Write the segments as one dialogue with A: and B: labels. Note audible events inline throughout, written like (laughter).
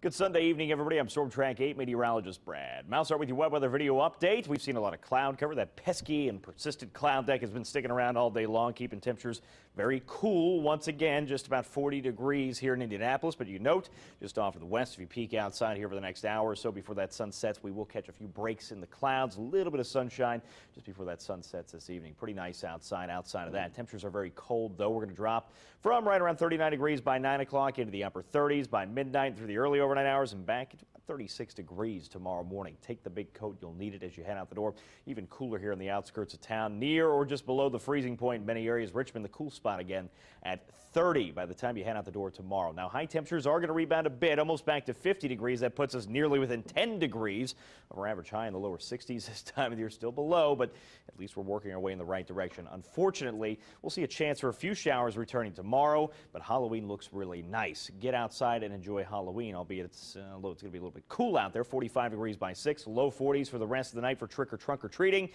A: Good Sunday evening, everybody. I'm Storm Track 8 meteorologist Brad. Maushart with your web weather video update. We've seen a lot of cloud cover. That pesky and persistent cloud deck has been sticking around all day long, keeping temperatures very cool. Once again, just about 40 degrees here in Indianapolis. But you note, just off to the west, if you peek outside here for the next hour or so before that sun sets, we will catch a few breaks in the clouds. A little bit of sunshine just before that sun sets this evening. Pretty nice outside. Outside of that, temperatures are very cold, though. We're going to drop from right around 39 degrees by 9 o'clock into the upper 30s by midnight through the early overnight hours and back to 36 degrees tomorrow morning. Take the big coat. You'll need it as you head out the door. Even cooler here in the outskirts of town, near or just below the freezing point in many areas. Richmond, the cool spot again at 30 by the time you head out the door tomorrow. Now, high temperatures are going to rebound a bit, almost back to 50 degrees. That puts us nearly within 10 degrees of our average high in the lower 60s (laughs) this time of year. Still below, but at least we're working our way in the right direction. Unfortunately, we'll see a chance for a few showers returning tomorrow, but Halloween looks really nice. Get outside and enjoy Halloween, albeit it's, uh, it's going to be a little bit cool out there, 45 degrees by 6, low 40s for the rest of the night for trick or trunk or treating.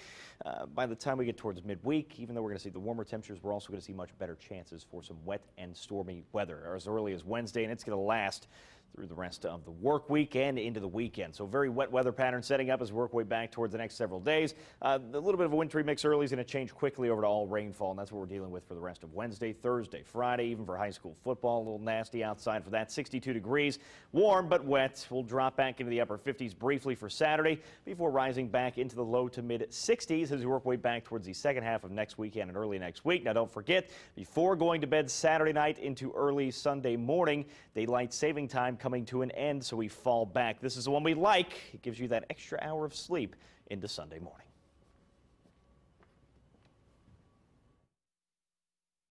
A: Uh, by the time we get towards midweek, even though we're going to see the warmer temperatures, we're also going to see much better chances for some wet and stormy weather as early as Wednesday, and it's going to last through the rest of the work week and into the weekend. So very wet weather pattern setting up as we work way back towards the next several days. Uh, a little bit of a wintry mix early is going to change quickly over to all rainfall, and that's what we're dealing with for the rest of Wednesday, Thursday, Friday, even for high school football. A little nasty outside for that. 62 degrees, warm but wet. We'll drop back into the upper 50s briefly for Saturday before rising back into the low to mid 60s as we work way back towards the second half of next weekend and early next week. Now, don't forget, before going to bed Saturday night into early Sunday morning, daylight saving time coming to an end, so we fall back. This is the one we like. It gives you that extra hour of sleep into Sunday morning.